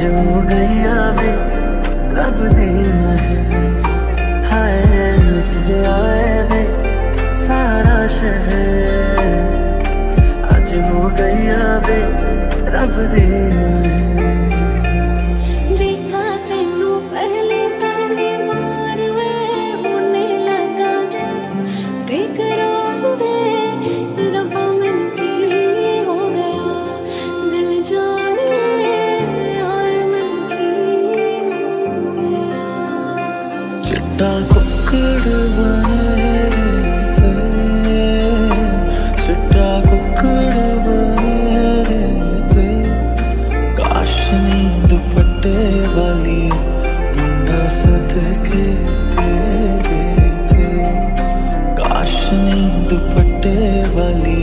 जो गैया वे रब दी महर हाय सज आए वे, सारा शहर। अज हो गैया वे, रब दी महर पहले पहले बार वे, होने लगा दे बेकर चिट्टा कुकड़ बने थे चिट्टा काशनी दुपट्टे वाली मुंडा सद के काशनी दुपट्टे वाली